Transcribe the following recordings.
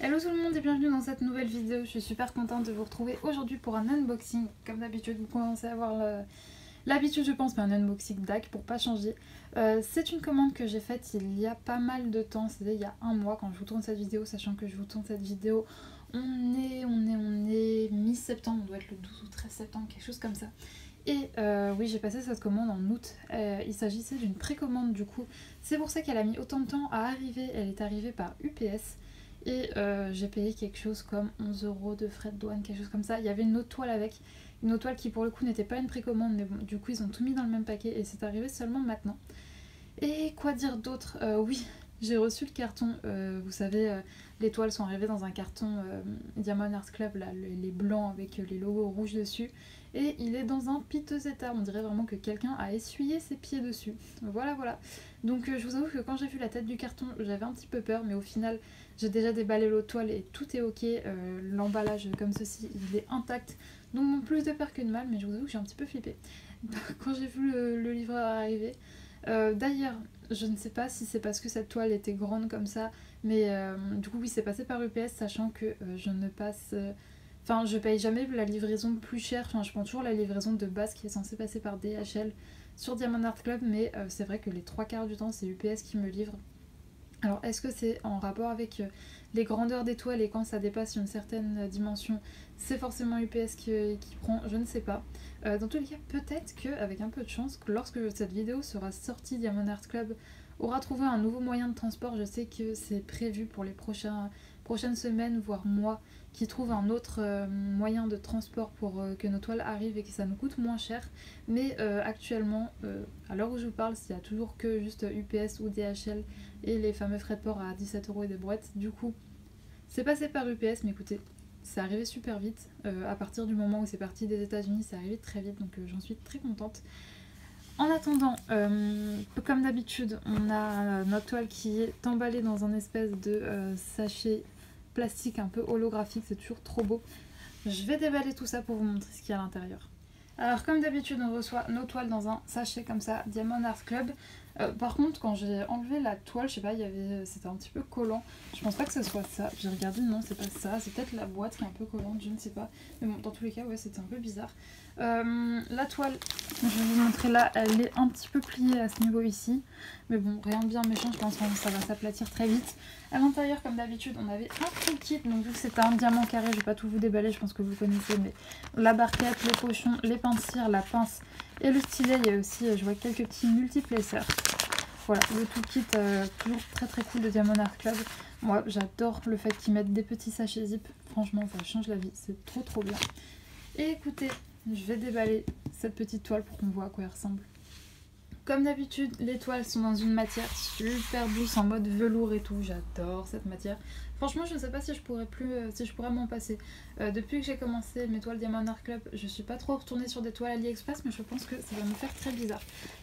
Hello tout le monde et bienvenue dans cette nouvelle vidéo. Je suis super contente de vous retrouver aujourd'hui pour un unboxing. Comme d'habitude, vous commencez à avoir l'habitude, je pense, mais un unboxing DAC pour pas changer. Euh, c'est une commande que j'ai faite il y a pas mal de temps, c'était il y a un mois quand je vous tourne cette vidéo, sachant que je vous tourne cette vidéo. On est, on est, on est mi-septembre, on doit être le 12 ou 13 septembre, quelque chose comme ça. Et euh, oui, j'ai passé cette commande en août. Euh, il s'agissait d'une précommande du coup. C'est pour ça qu'elle a mis autant de temps à arriver. Elle est arrivée par UPS. Et euh, j'ai payé quelque chose comme 11 euros de frais de douane, quelque chose comme ça. Il y avait une autre toile avec. Une autre toile qui pour le coup n'était pas une précommande. Mais bon, du coup ils ont tout mis dans le même paquet. Et c'est arrivé seulement maintenant. Et quoi dire d'autre? Oui, j'ai reçu le carton. vous savez, les toiles sont arrivées dans un carton Diamond Art Club, là, les blancs avec les logos rouges dessus et il est dans un piteux état. On dirait vraiment que quelqu'un a essuyé ses pieds dessus. Voilà, voilà. Donc euh, je vous avoue que quand j'ai vu la tête du carton, j'avais un petit peu peur, mais au final, j'ai déjà déballé l'autre toile et tout est ok. Euh, l'emballage comme ceci, il est intact. Donc plus de peur que de mal, mais je vous avoue que j'ai un petit peu flippé quand j'ai vu le, livreur arriver. Euh, d'ailleurs, je ne sais pas si c'est parce que cette toile était grande comme ça, mais du coup oui c'est passé par UPS sachant que je ne passe Enfin, je paye jamais la livraison plus chère. Enfin, je prends toujours la livraison de base qui est censée passer par DHL sur Diamond Art Club, mais euh, c'est vrai que les trois quarts du temps, c'est UPS qui me livre. Alors, est-ce que c'est en rapport avec euh, les grandeurs des toiles et quand ça dépasse une certaine dimension, c'est forcément UPS qui, prend? Je ne sais pas. Euh, dans tous les cas, peut-être qu'avec un peu de chance, lorsque cette vidéo sera sortie, Diamond Art Club aura trouvé un nouveau moyen de transport. Je sais que c'est prévu pour les prochaines semaines, voire mois qui trouve un autre euh, moyen de transport pour euh, que nos toiles arrivent et que ça nous coûte moins cher. Mais euh, actuellement, à l'heure où je vous parle, il n'y a toujours que juste UPS ou DHL et les fameux frais de port à 17 euros et des boîtes. Du coup, c'est passé par UPS, mais écoutez, c'est arrivé super vite. à partir du moment où c'est parti des États-Unis, c'est arrivé très vite, donc j'en suis très contente. En attendant, comme d'habitude, on a notre toile qui est emballée dans un espèce de sachet plastique un peu holographique, c'est toujours trop beau. Je vais déballer tout ça pour vous montrer ce qu'il y a à l'intérieur. Alors comme d'habitude on reçoit nos toiles dans un sachet comme ça, Diamond Art Club. Euh, par contre quand j'ai enlevé la toile, je sais pas, il avait, c'était un petit peu collant. Je pense pas que ce soit ça. J'ai regardé, non c'est pas ça. C'est peut-être la boîte qui est un peu collante, je ne sais pas. Mais bon dans tous les cas ouais c'était un peu bizarre. Euh, la toile, je vais vous montrer là, elle est un petit peu pliée à ce niveau ici. Mais bon, rien de bien méchant, je pense que ça va s'aplatir très vite. À l'intérieur, comme d'habitude, on avait un full kit. Donc vu que c'est un diamant carré, je vais pas tout vous déballer, je pense que vous connaissez. Mais la barquette, les pochons, les pinces la pince et le stylet. Il y a aussi, euh, je vois quelques petits multiplacers. Voilà, le tout kit, euh, toujours très très cool de Diamond Art Club. Moi, j'adore le fait qu'ils mettent des petits sachets zip. Franchement, ça change la vie. C'est trop trop bien. Et écoutez, je vais déballer cette petite toile pour qu'on voit à quoi elle ressemble. Comme d'habitude, les toiles sont dans une matière super douce, en mode velours et tout. J'adore cette matière. Franchement, je ne sais pas si je pourrais plus, euh, si je pourrais m'en passer. Euh, depuis que j'ai commencé mes toiles Diamond Art Club, je suis pas trop retournée sur des toiles AliExpress, mais je pense que ça va me faire très bizarre.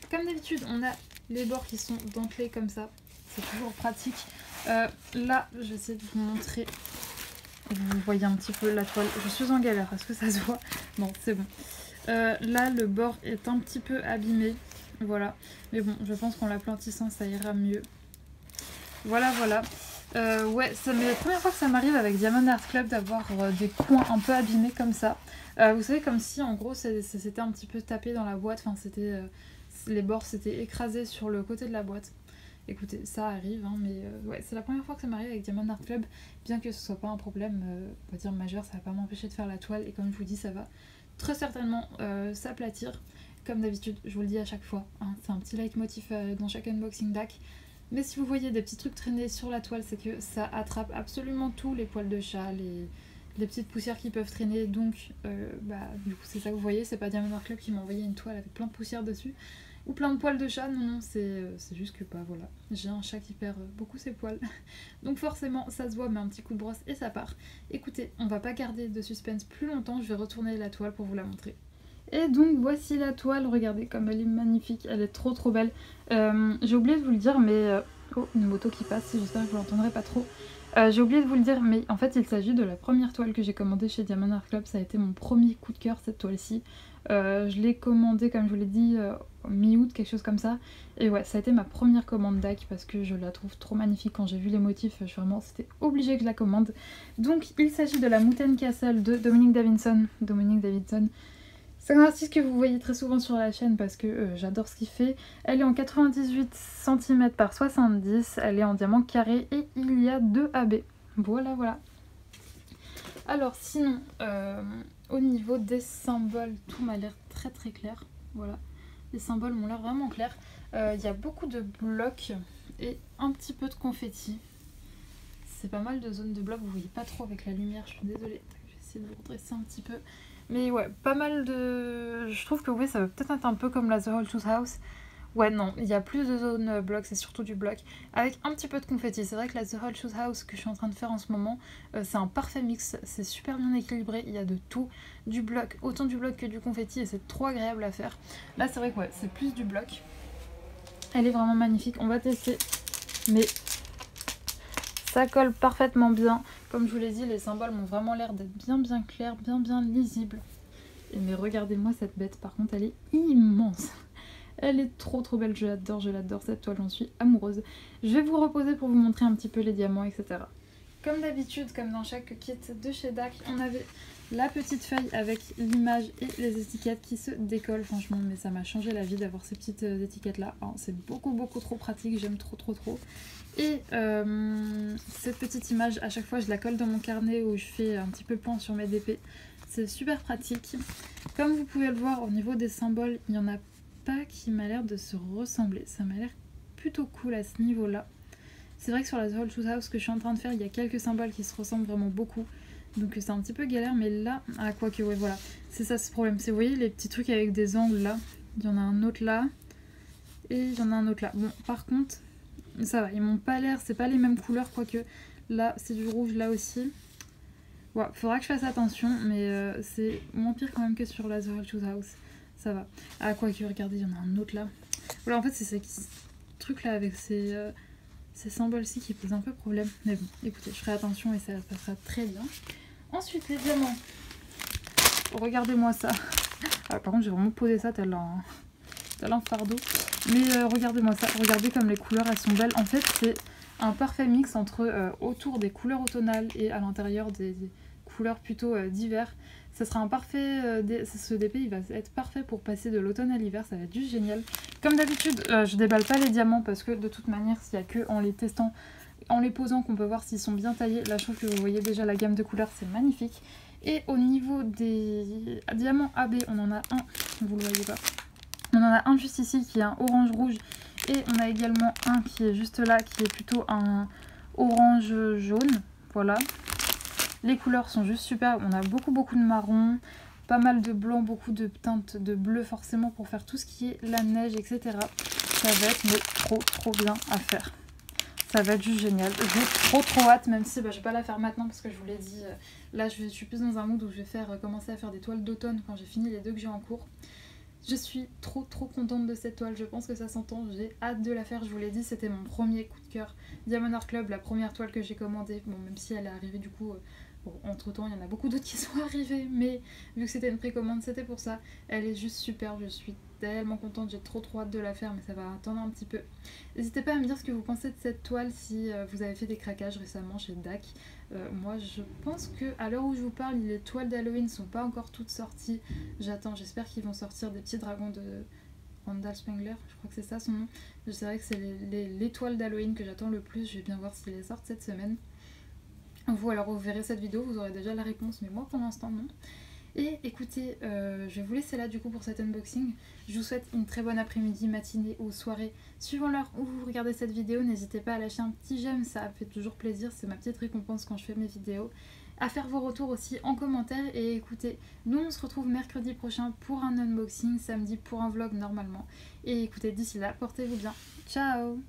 Comme d'habitude, on a les bords qui sont dentelés comme ça. C'est toujours pratique. Euh, là, je vais essayer de vous montrer vous voyez un petit peu la toile. Je suis en galère, est-ce que ça se voit? Non, c'est bon. Là, le bord est un petit peu abîmé. Voilà. Mais bon, je pense qu'en l'aplatissant, ça ira mieux. Voilà, voilà. Euh, ouais, c'est la première fois que ça m'arrive avec Diamond Art Club d'avoir euh, des coins un peu abîmés comme ça. vous savez, comme si en gros c'était un petit peu tapé dans la boîte. Enfin, c'était les bords s'étaient écrasés sur le côté de la boîte. Écoutez, ça arrive, hein, mais euh, ouais, c'est la première fois que ça m'arrive avec Diamond Art Club, bien que ce soit pas un problème, euh, on va dire majeur, ça va pas m'empêcher de faire la toile, et comme je vous dis, ça va très certainement euh, s'aplatir, comme d'habitude, je vous le dis à chaque fois, hein, c'est un petit leitmotiv dans chaque unboxing back. Mais si vous voyez des petits trucs traîner sur la toile, c'est que ça attrape absolument tout, les poils de chat, les, petites poussières qui peuvent traîner, donc bah, du coup c'est ça que vous voyez, c'est pas Diamond Art Club qui m'a envoyé une toile avec plein de poussière dessus, ou plein de poils de chat. Non, non, euh, c'est juste que pas, voilà. J'ai un chat qui perd euh, beaucoup ses poils. Donc forcément, ça se voit, mais un petit coup de brosse et ça part. Écoutez, on va pas garder de suspense plus longtemps, je vais retourner la toile pour vous la montrer. Et donc voici la toile, regardez comme elle est magnifique, elle est trop trop belle. Euh, j'ai oublié de vous le dire, mais... oh, une moto qui passe, j'espère que vous l'entendrez pas trop. Euh, j'ai oublié de vous le dire, mais en fait il s'agit de la première toile que j'ai commandée chez Diamond Art Club. Ça a été mon premier coup de cœur cette toile-ci. Euh, je l'ai commandée comme je vous l'ai dit euh, mi-août, quelque chose comme ça. Et ouais, ça a été ma première commande DAC parce que je la trouve trop magnifique. Quand j'ai vu les motifs, je vraiment, c'était obligé que je la commande. Donc il s'agit de la Mountain Castle de Dominique Davidson. Dominique Davidson. C'est un artiste que vous voyez très souvent sur la chaîne parce que j'adore ce qu'il fait. Elle est en 98 cm par 70, elle est en diamant carré et il y a 2 AB. Voilà, voilà. Alors sinon, euh, au niveau des symboles, tout m'a l'air très très clair. Voilà, les symboles m'ont l'air vraiment clairs. Euh, il y a beaucoup de blocs et un petit peu de confetti. C'est pas mal de zones de blocs, vous voyez pas trop avec la lumière, je suis désolée. Je vais essayer de vous redresser un petit peu. Mais ouais, pas mal de... Je trouve que oui, ça va peut-être être un peu comme la The Whole Tooth House. Ouais, non, il y a plus de zones blocs, c'est surtout du bloc. Avec un petit peu de confetti. C'est vrai que la The Whole Shoes House que je suis en train de faire en ce moment, euh, c'est un parfait mix. C'est super bien équilibré. Il y a de tout. Du bloc, autant du bloc que du confetti. Et c'est trop agréable à faire. Là, c'est vrai que ouais, c'est plus du bloc. Elle est vraiment magnifique. On va tester. Mais ça colle parfaitement bien. Comme je vous l'ai dit, les symboles m'ont vraiment l'air d'être bien bien clairs, bien bien lisibles. Mais regardez-moi cette bête, par contre elle est immense. Elle est trop trop belle, je l'adore, je l'adore cette toile, j'en suis amoureuse. Je vais vous reposer pour vous montrer un petit peu les diamants, etc. Comme d'habitude, comme dans chaque kit de chez DAC, on avait la petite feuille avec l'image et les étiquettes qui se décollent. Franchement mais ça m'a changé la vie d'avoir ces petites euh, étiquettes là oh, c'est beaucoup beaucoup trop pratique j'aime trop trop trop. Et euh, cette petite image à chaque fois je la colle dans mon carnet où je fais un petit peu plan sur mes DP c'est super pratique. Comme vous pouvez le voir au niveau des symboles il n'y en a pas qui m'a l'air de se ressembler. Ça m'a l'air plutôt cool à ce niveau là c'est vrai que sur la The Whole House que je suis en train de faire il y a quelques symboles qui se ressemblent vraiment beaucoup donc c'est un petit peu galère, mais là, ah quoi que ouais voilà, c'est ça ce problème. C'est vous voyez les petits trucs avec des angles là, il y en a un autre là, et il y en a un autre là. Bon par contre, ça va, ils m'ont pas l'air, c'est pas les mêmes couleurs, quoique là c'est du rouge là aussi. Ouais, faudra que je fasse attention, mais euh, c'est moins pire quand même que sur la The Shoes House. Ça va. Ah quoi que regardez, il y en a un autre là. Voilà en fait c'est ce truc là avec ces... Euh, ces symboles-ci qui posent un peu problème. Mais bon, écoutez, je ferai attention et ça passera très bien. Ensuite, les diamants. Regardez-moi ça. Ah, par contre, j'ai vraiment posé ça tel un, tel un fardeau. Mais euh, regardez-moi ça. Regardez comme les couleurs, elles sont belles. En fait, c'est un parfait mix entre euh, autour des couleurs automnales et à l'intérieur des, couleurs plutôt euh, d'hiver. Ça sera un parfait, ce DP va être parfait pour passer de l'automne à l'hiver, ça va être juste génial. Comme d'habitude, je déballe pas les diamants parce que de toute manière, s'il n'y a que en les testant en les posant qu'on peut voir s'ils sont bien taillés. Là je trouve que vous voyez déjà la gamme de couleurs, c'est magnifique. Et au niveau des diamants AB, on en a un, vous le voyez pas. On en a un juste ici qui est un orange rouge et on a également un qui est juste là qui est plutôt un orange jaune. Voilà. Les couleurs sont juste super. On a beaucoup beaucoup de marron, pas mal de blanc, beaucoup de teintes de bleu forcément pour faire tout ce qui est la neige, etc. Ça va être mais trop trop bien à faire. Ça va être juste génial. J'ai trop trop hâte, même si bah, je vais pas la faire maintenant parce que je vous l'ai dit. Euh, là, je, suis plus dans un mood où je vais faire euh, commencer à faire des toiles d'automne quand j'ai fini les deux que j'ai en cours. Je suis trop trop contente de cette toile, je pense que ça s'entend, j'ai hâte de la faire, je vous l'ai dit, c'était mon premier coup de cœur. Diamond Art Club, la première toile que j'ai commandée, bon même si elle est arrivée du coup, euh, entre temps il y en a beaucoup d'autres qui sont arrivés, mais vu que c'était une précommande, c'était pour ça. Elle est juste super, je suis tellement contente, j'ai trop trop hâte de la faire mais ça va attendre un petit peu. N'hésitez pas à me dire ce que vous pensez de cette toile si euh, vous avez fait des craquages récemment chez DAC. Euh, moi je pense que à l'heure où je vous parle les toiles d'Halloween sont pas encore toutes sorties. J'attends, j'espère qu'ils vont sortir des petits dragons de Randall Spengler, je crois que c'est ça son nom. C'est vrai que c'est les, toiles d'Halloween que j'attends le plus, je vais bien voir s'ils les sortent cette semaine. Vous alors vous verrez cette vidéo, vous aurez déjà la réponse mais moi pour l'instant non. Et écoutez, euh, je vais vous laisser là du coup pour cet unboxing. Je vous souhaite une très bonne après-midi, matinée ou soirée. Suivant l'heure où vous regardez cette vidéo, n'hésitez pas à lâcher un petit j'aime, ça fait toujours plaisir, c'est ma petite récompense quand je fais mes vidéos. À faire vos retours aussi en commentaire et écoutez, nous on se retrouve mercredi prochain pour un unboxing, samedi pour un vlog normalement. Et écoutez, d'ici là, portez-vous bien. Ciao